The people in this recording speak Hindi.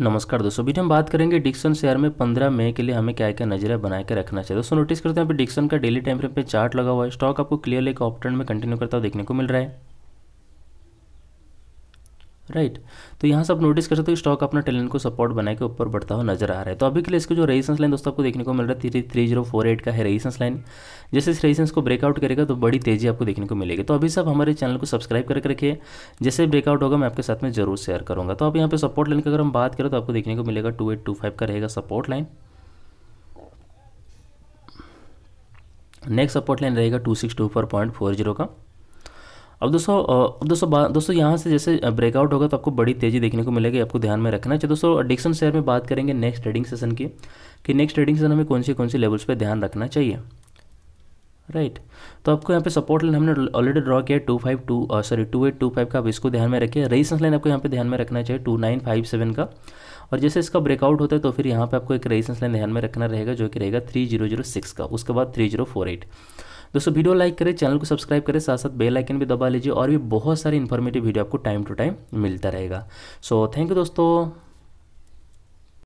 नमस्कार दोस्तों, अभी हम बात करेंगे डिक्सन शेयर में 15 मई के लिए हमें क्या क्या नज़रिया बना के रखना चाहिए। दोस्तों नोटिस करते हैं, अभी डिक्सन का डेली टाइम फ्रेम पे चार्ट लगा हुआ है। स्टॉक आपको क्लियरली एक ऑप्टर्न में कंटिन्यू करता हुआ देखने को मिल रहा है। राइट? तो यहाँ से आप नोटिस कर सकते हो स्टॉक अपना टेलेंट को सपोर्ट बना के ऊपर बढ़ता हुआ नज़र आ रहा है। तो अभी के लिए इसको जो रेजिस्टेंस लाइन दोस्तों आपको देखने को मिल रहा है three three zero four eight का है रेजिस्टेंस लाइन जैसे इस रेजिस्टेंस को ब्रेकआउट करेगा तो बड़ी तेज़ी आपको देखने को मिलेगी। तो अभी सब हमारे चैनल को सब्सक्राइब करके रखिए। जैसे ब्रेकआउट होगा, मैं आपके साथ में ज़रूर शेयर करूँगा। तो आप यहाँ पर सपोर्ट लाइन की अगर हम बात करें तो आपको देखने को मिलेगा टू एट टू फाइव का रहेगा support line next support line रहेगा two six two four point four zero का। अब दोस्तों अब दोस्तों दोस्तों यहाँ से जैसे ब्रेकआउट होगा तो आपको बड़ी तेज़ी देखने को मिलेगी, आपको ध्यान में रखना चाहिए दोस्तों डिक्सन शेयर में बात करेंगे नेक्स्ट ट्रेडिंग सेशन की, कि नेक्स्ट ट्रेडिंग सेशन हमें कौन सी कौन सी लेवल्स पे ध्यान रखना चाहिए। Right right. तो आपको यहाँ पे सपोर्ट लाइन हमने ऑलरेडी ड्रॉ किया two five two sorry two eight two five का आप इसको ध्यान में रखिए। रेजिस्टेंस लाइन आपको यहाँ पे ध्यान में रखना चाहिए टू नाइन फाइव सेवन का। और जैसे इसका ब्रेकआउट होता है तो फिर यहाँ पे आपको एक रेजिस्टेंस लाइन ध्यान में रखना रहेगा, जो कि रहेगा थ्री ज़ीरो ज़ीरो सिक्स का, उसके बाद थ्री ज़ीरो फोर एट दोस्तों, वीडियो लाइक करें, चैनल को सब्सक्राइब करें साथ साथ बेल आइकन भी दबा लीजिए और भी बहुत सारे इन्फॉर्मेटिव वीडियो आपको टाइम टू टाइम मिलता रहेगा। सो थैंक यू दोस्तों।